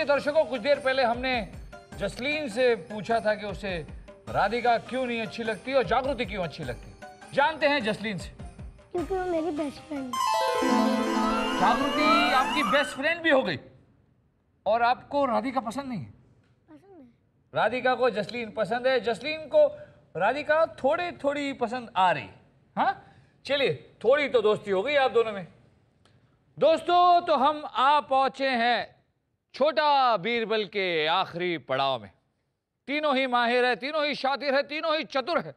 चलिए दर्शकों कुछ देर पहले हमने जसलीन से पूछा था कि उसे राधिका क्यों नहीं अच्छी लगती और जागृति क्यों अच्छी लगती? जानते हैं जसलीन से। क्योंकि वो मेरी बेस्ट फ्रेंड जागृति आपकी बेस्ट फ्रेंड भी हो गई और आपको राधिका पसंद नहीं है। पसंद है? राधिका को जसलीन पसंद है। जसलीन को राधिका थोड़ी थोड़ी पसंद आ रही हाँ? चलिए थोड़ी तो दोस्ती हो गई आप दोनों में। दोस्तों तो हम आ पहुँचे हैं छोटा बीरबल के आखिरी पड़ाव में। तीनों ही माहिर है, तीनों ही शातिर है, तीनों ही चतुर है।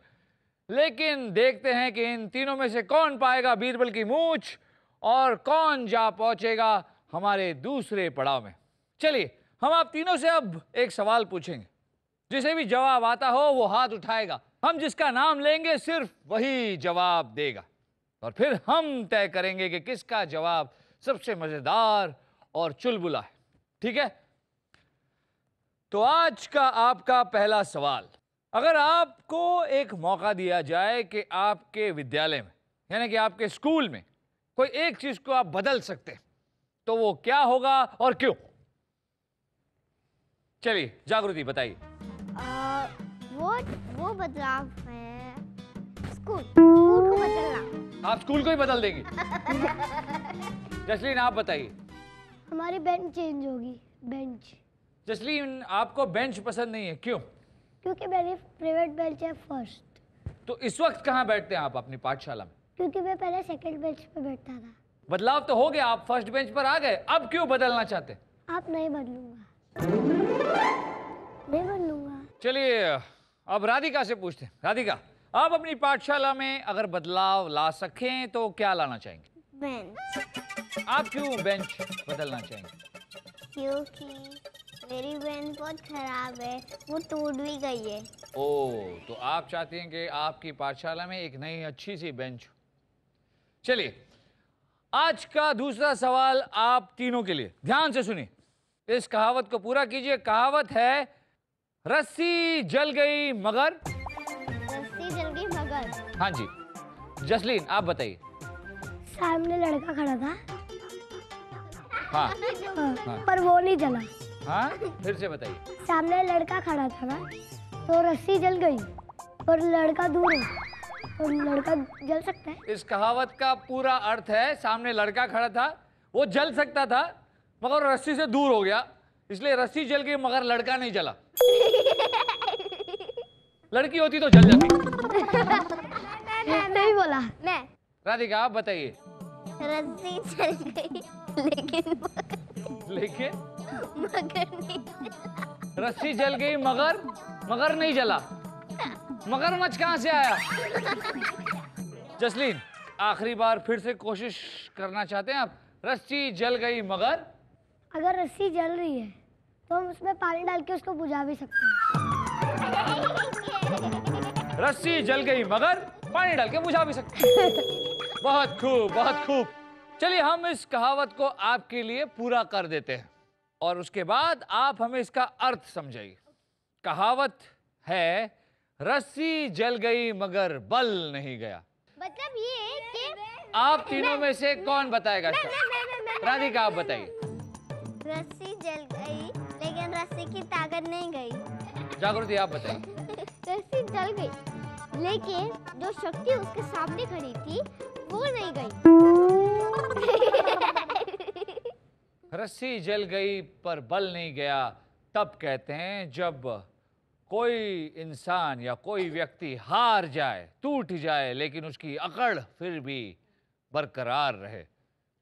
लेकिन देखते हैं कि इन तीनों में से कौन पाएगा बीरबल की मूछ और कौन जा पहुंचेगा हमारे दूसरे पड़ाव में। चलिए, हम आप तीनों से अब एक सवाल पूछेंगे। जिसे भी जवाब आता हो, वो हाथ उठाएगा। हम जिसका नाम लेंगे, सिर्फ़ वही जवाब देगा। और फिर हम तय करेंगे कि किसका जवाब सबसे मज़ेदार और चुलबुला है। ठीक है? तो आज का आपका पहला सवाल अगर आपको एक मौका दिया जाए कि आपके विद्यालय में यानी कि आपके स्कूल में कोई एक चीज़ को आप बदल सकते हैं तो वो क्या होगा और क्यों? चलिए जागृति बताइए। वो वो बदलाव है स्कूल स्कूल को बदलना। आप स्कूल को ही बदल देंगे। जसलीन आप बताइए। हमारी बेंच चेंज होगी बेंच जसलीन आपको बेंच पसंद नहीं है क्यों? क्योंकि मेरी फेवरेट बेंच है फ़र्स्ट तो इस वक्त कहाँ बैठते हैं आप अपनी पाठशाला में? क्योंकि मैं पहले सेकंड बेंच पे बैठता था। बदलाव तो हो गया आप फ़र्स्ट बेंच पर आ गए अब क्यों बदलना चाहते? आप नहीं बदलूँगा। नहीं बदलूँगा। चलिए अब राधिका से पूछते हैं। राधिका आप अपनी पाठशाला में अगर बदलाव ला सकें तो क्या लाना चाहेंगे? बेंच आप क्यों बेंच बदलना चाहेंगे? क्योंकि मेरी बेंच बहुत खराब है वो टूट भी गई है। ओ तो आप चाहते हैं कि आपकी पाठशाला में एक नई अच्छी सी बेंच चलिए आज का दूसरा सवाल आप तीनों के लिए। ध्यान से सुनिए। इस कहावत को पूरा कीजिए। कहावत है रस्सी जल गई मगर। रस्सी जल गई मगर। हाँ जी। जसलीन आप बताइए। सामने लड़का खड़ा था। हाँ हाँ, पर वो नहीं जला हाँ फिर से बताइए सामने लड़का खड़ा था ना तो रस्सी जल गई पर लड़का दूर है तो लड़का जल सकता है इस कहावत का पूरा अर्थ है सामने लड़का खड़ा था वो जल सकता था मगर रस्सी से दूर हो गया इसलिए रस्सी जल गई मगर लड़का नहीं जला लड़की होती तो जल जाती नहीं बोला मैं राधिका आप बताइए रस्सी जल गई लेकिन लेकिन? मगर नहीं रस्सी जल गई मगर? मगर नहीं जला। मगर मच कहाँ से आया? जसलीन आखिरी बार फिर से कोशिश करना चाहते हैं आप? रस्सी जल गई मगर? अगर रस्सी जल रही है तो हम उसमें पानी डाल के उसको बुझा भी सकते हैं। रस्सी जल गई मगर? पानी डाल के बुझा भी सकते हैं। बहुत खूब बहुत खूब। चलिए हम इस कहावत को आपके लिए पूरा कर देते हैं और उसके बाद आप हमें इसका अर्थ समझाइए। कहावत है रस्सी जल गई मगर बल नहीं गया। मतलब ये कि आप तीनों में से कौन बताएगा राधिका आप बताइए। रस्सी जल गई लेकिन रस्सी की ताकत नहीं गई। जागृति आप बताइए। रस्सी जल गई लेकिन जो शक्ति उसके सामने खड़ी थी वो नहीं गई। रस्सी जल गई, पर बल नहीं गया। तब कहते हैं, जब कोई इंसान या कोई व्यक्ति हार जाए, टूट जाए, लेकिन उसकी अकड़ फिर भी बरकरार रहे,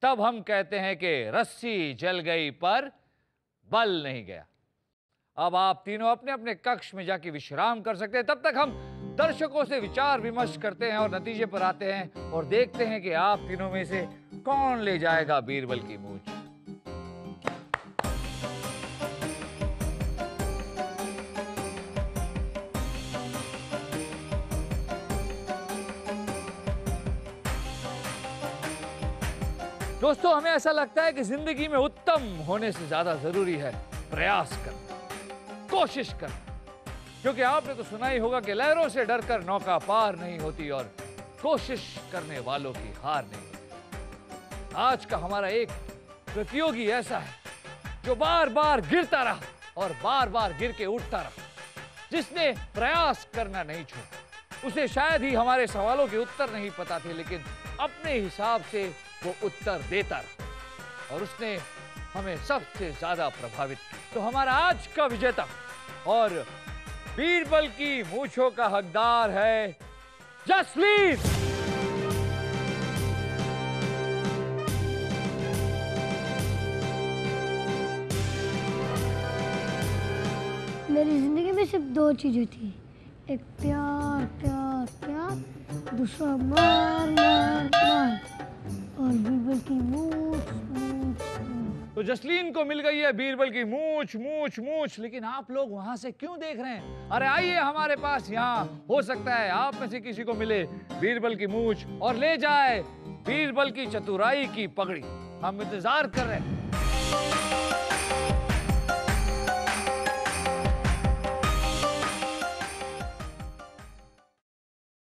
तब हम कहते हैं कि रस्सी जल गई, पर बल नहीं गया। अब आप तीनों अपने अपने कक्ष में जाके विश्राम कर सकते हैं। तब तक हम दर्शकों से विचार विमर्श करते हैं और नतीजे पर आते हैं और देखते हैं कि आप तीनों में से कौन ले जाएगा बीरबल की मूछ? दोस्तों, हमें ऐसा लगता है कि ज़िंदगी में उत्तम होने से ज़्यादा ज़रूरी है प्रयास करना, कोशिश करना। क्योंकि आपने तो सुना ही होगा कि लहरों से डरकर नौका पार नहीं होती और कोशिश करने वालों की हार नहीं। आज का हमारा एक प्रतियोगी ऐसा है, जो बार बार गिरता रहा और बार बार गिर के उठता रहा। जिसने प्रयास करना नहीं छोड़ा, उसे शायद ही हमारे सवालों के उत्तर नहीं पता थे, लेकिन अपने हिसाब से वो उत्तर देता रहा और उसने हमें सबसे ज़्यादा प्रभावित किया। तो हमारा आज का विजेता और बीरबल की मूछों का हकदार है जसलीन। मेरी ज़िंदगी में सिर्फ़ दो चीज़ें थी। एक प्यार प्यार प्यार, दूसरा मार मार मार। और बीरबल की मूछ मूछ तो जसलीन को मिल गई है बीरबल की मूछ मूछ मूछ। लेकिन आप लोग वहाँ से क्यों देख रहे हैं? अरे आइए हमारे पास यहाँ। हो सकता है आप में से किसी को मिले बीरबल की मूछ और ले जाए बीरबल की चतुराई की पगड़ी। हम इंतज़ार कर रहे हैं।